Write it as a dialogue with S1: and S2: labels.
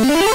S1: Thank you.